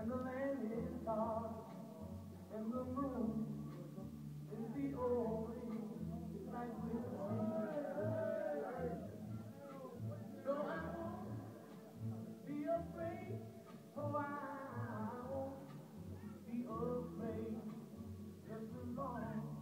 and the land is dark, and the moon is the only light we see. So I won't be afraid, oh I won't be afraid, just as long